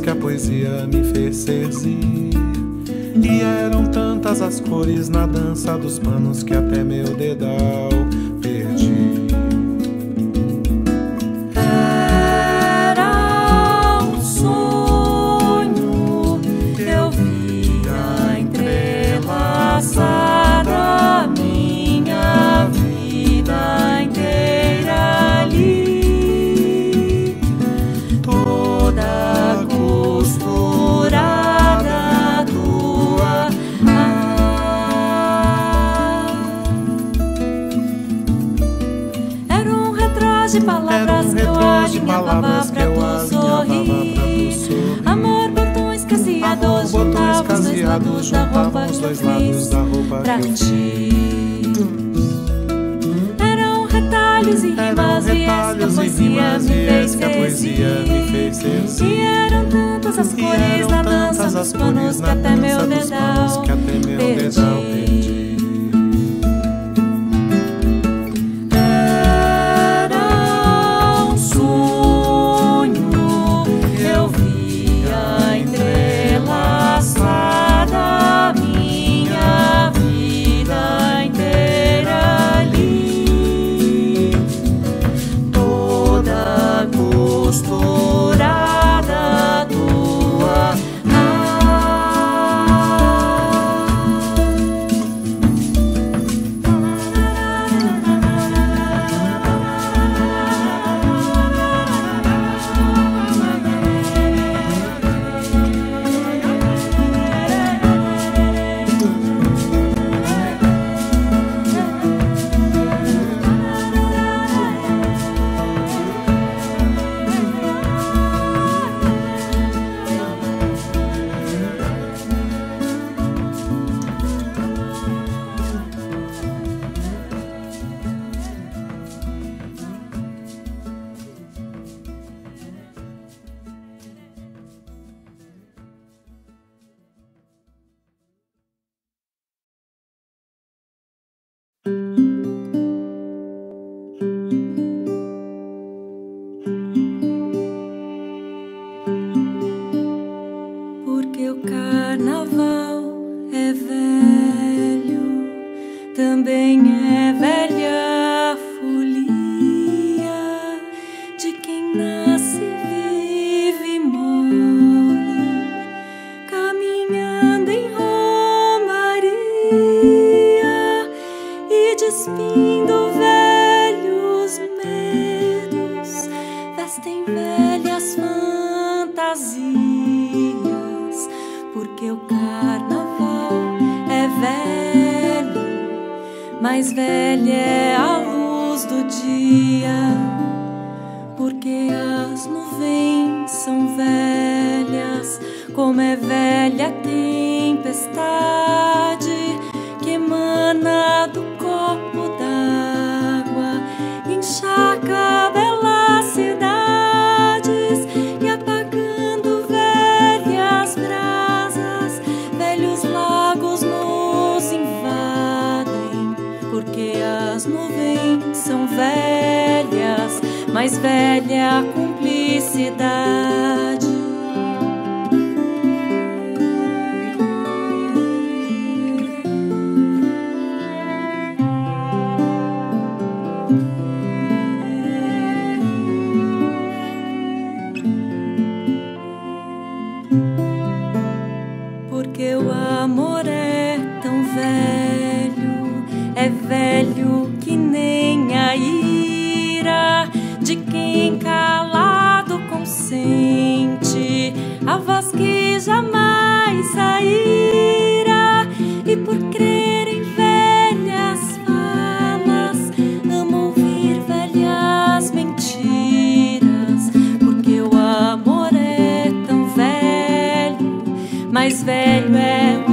que a poesia me fez seduzir. E eram tantas as cores na dança dos panos que até meu dedal Eram retalhos e rimas, e fez que a poesia me fez seduzir. E eram tantas as cores na tantas dança dos panos que até meu dedal perdi. Porque o carnaval é velho, mais velha é a luz do dia, porque as nuvens são velhas, como é velha a tempestade que emana do copo d'água, encharca belas mais velha cumplicidade. Porque o amor é tão velho, é velho que nem a ira de quem calado consente a voz que jamais saíra e por crer em velhas falas ama ouvir velhas mentiras porque o amor é tão velho mais velho é o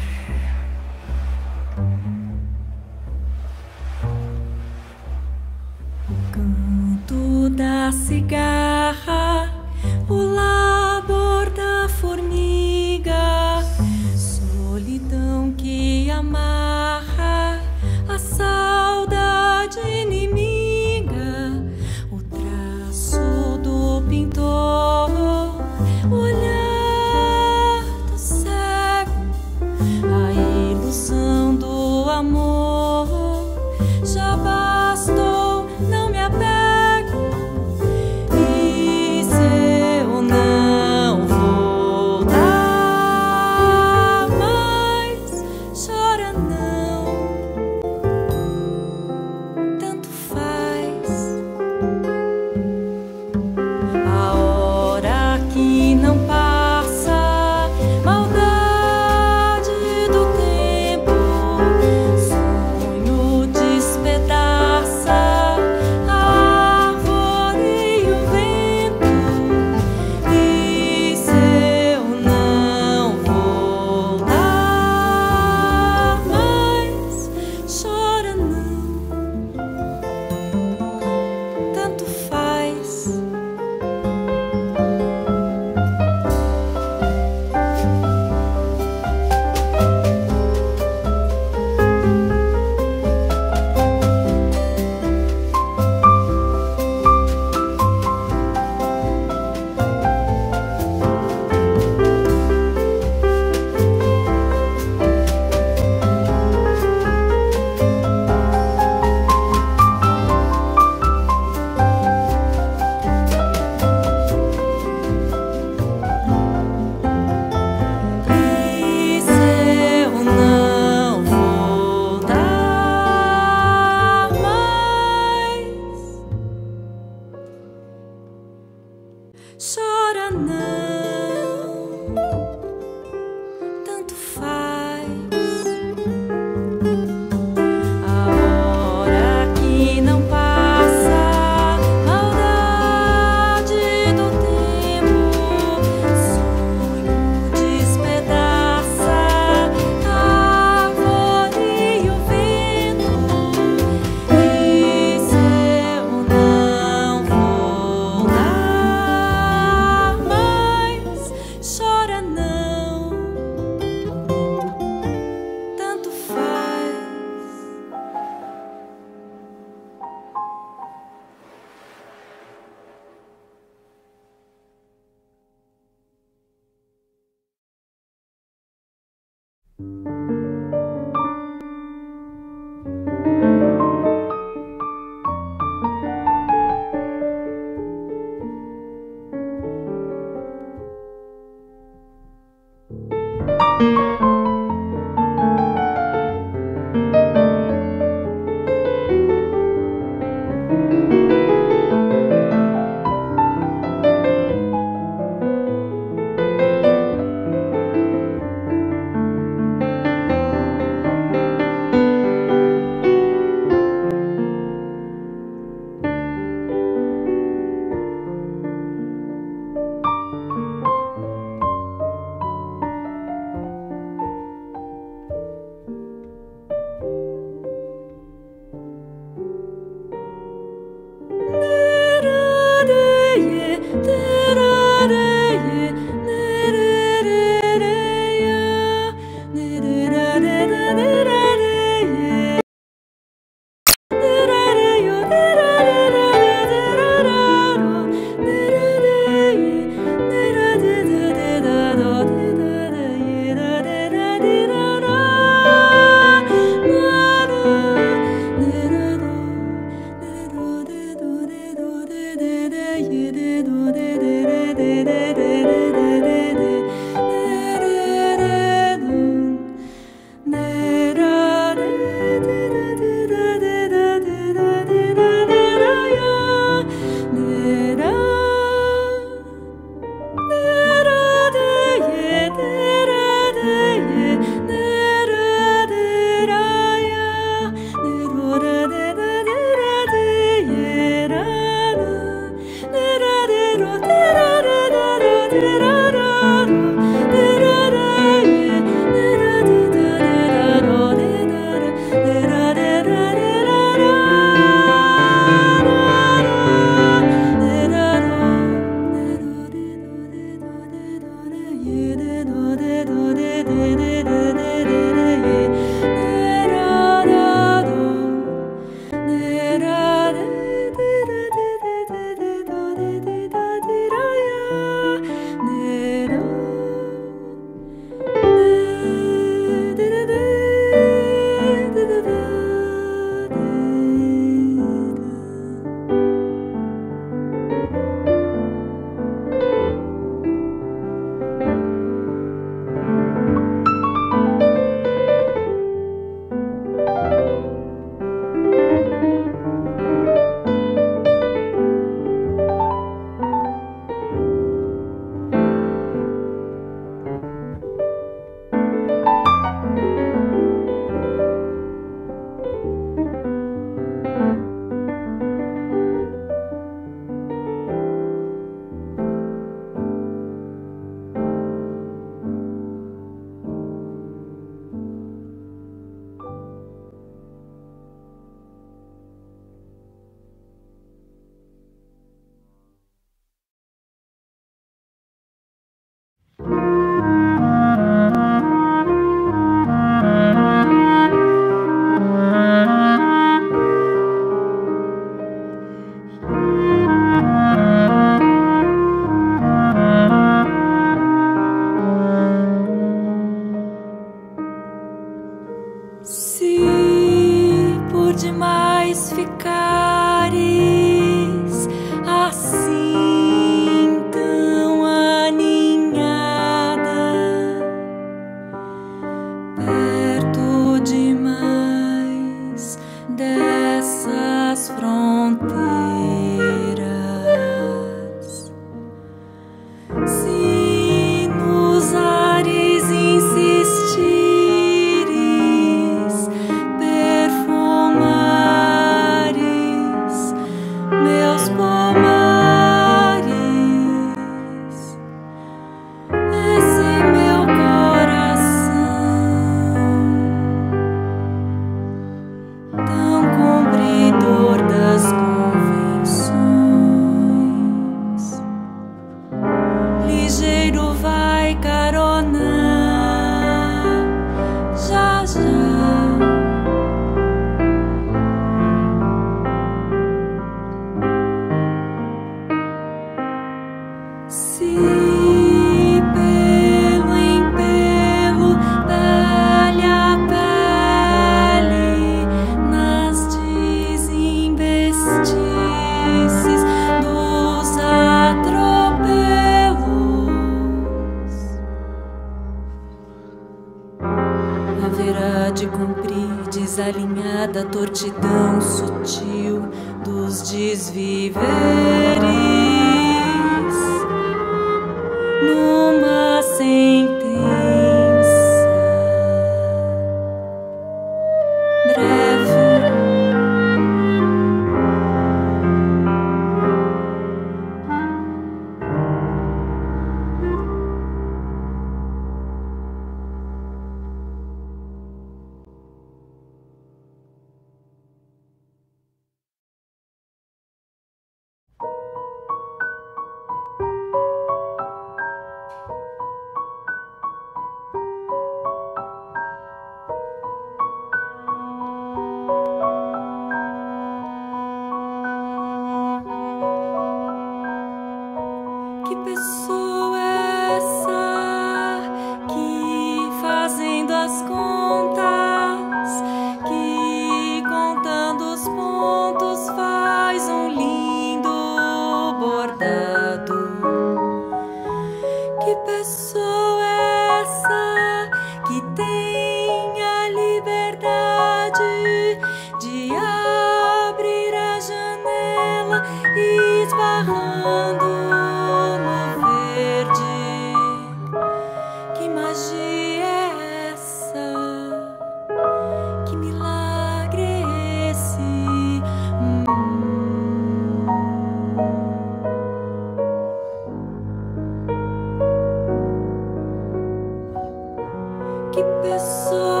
que pessoa.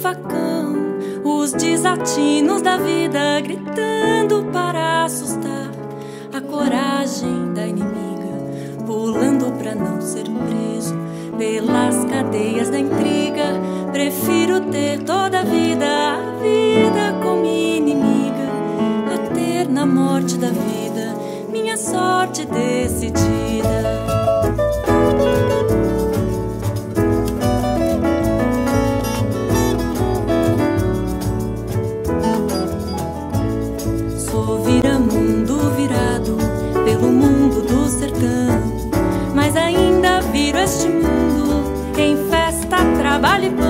Facão, os desatinos da vida, gritando para assustar a coragem da inimiga, pulando para não ser preso pelas cadeias da intriga. Prefiro ter toda a vida, a vida como inimiga, a ter na morte da vida minha sorte decidida. Hollywood.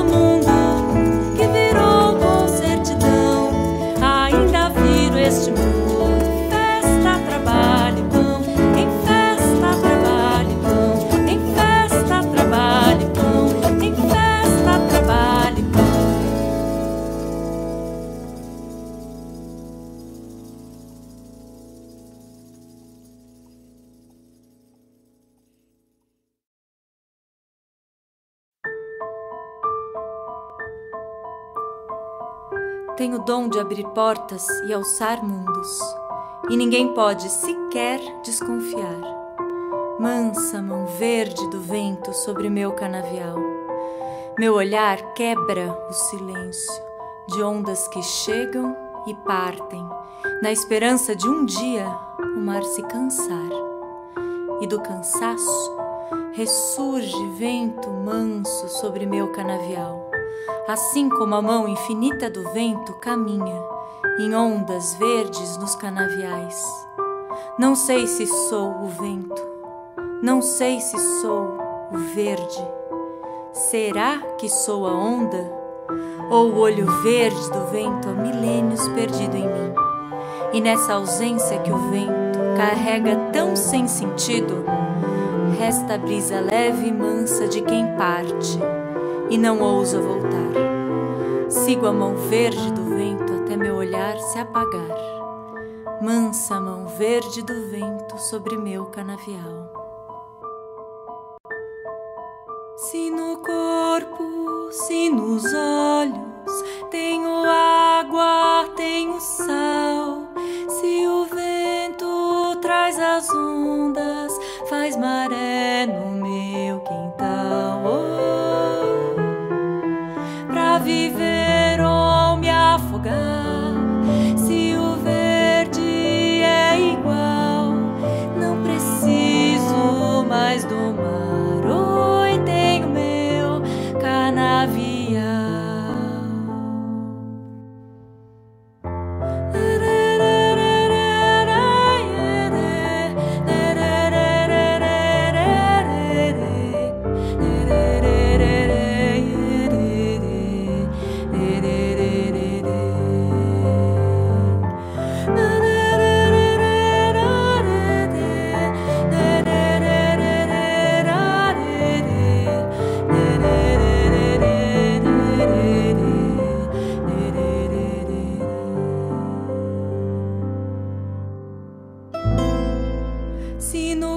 dom de abrir portas e alçar mundos, e ninguém pode sequer desconfiar. Mansa mão verde do vento sobre meu canavial. Meu olhar quebra o silêncio de ondas que chegam e partem, na esperança de um dia o mar se cansar. E do cansaço ressurge vento manso sobre meu canavial assim como a mão infinita do vento caminha em ondas verdes nos canaviais. Não sei se sou o vento, não sei se sou o verde. Será que sou a onda? Ou o olho verde do vento há milênios perdido em mim? E nessa ausência que o vento carrega tão sem sentido, resta a brisa leve e mansa de quem parte e não ouso voltar. Sigo a mão verde do vento até meu olhar se apagar. Mansa mão verde do vento sobre meu canavial. Se no corpo, se nos olhos, tenho água, tenho sal.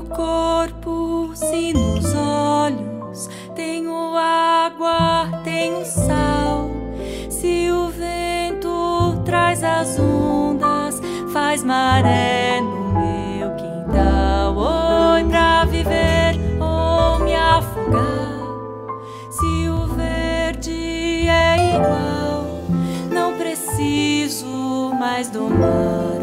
corpo, se nos olhos tenho água, tenho sal. Se o vento traz as ondas, faz maré no meu quintal. Oi, pra viver ou me afogar. Se o verde é igual, não preciso mais do mar.